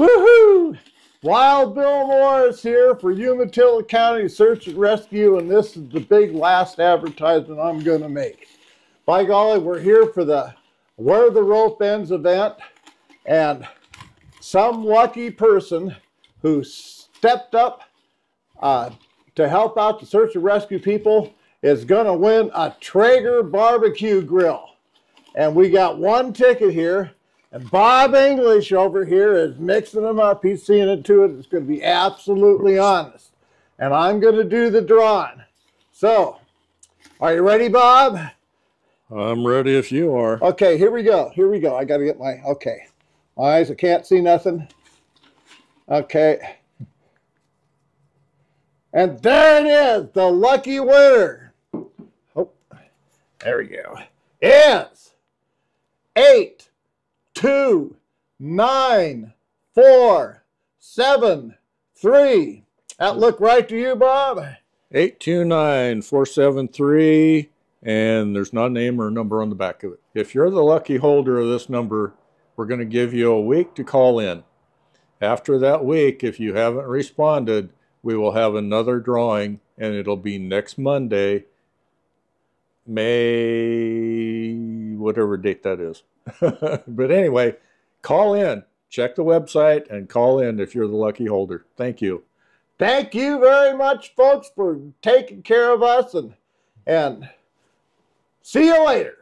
Woohoo! Wild Bill Morris here for Umatilla County Search and Rescue, and this is the big last advertisement I'm going to make. By golly, we're here for the Where the Rope Ends event, and some lucky person who stepped up uh, to help out the search and rescue people is going to win a Traeger barbecue grill. And we got one ticket here. And Bob English over here is mixing them up. He's seeing it to it. It's going to be absolutely honest. And I'm going to do the drawing. So, are you ready, Bob? I'm ready if you are. Okay, here we go. Here we go. I got to get my, okay. My eyes, I can't see nothing. Okay. And there it is, the lucky winner. Oh, there we go. Is eight two, nine, four, seven, three. That look right to you, Bob? 829473, and there's not a name or a number on the back of it. If you're the lucky holder of this number, we're going to give you a week to call in. After that week, if you haven't responded, we will have another drawing, and it'll be next Monday, May, whatever date that is. but anyway, call in, check the website, and call in if you're the lucky holder. Thank you. Thank you very much, folks, for taking care of us, and and see you later.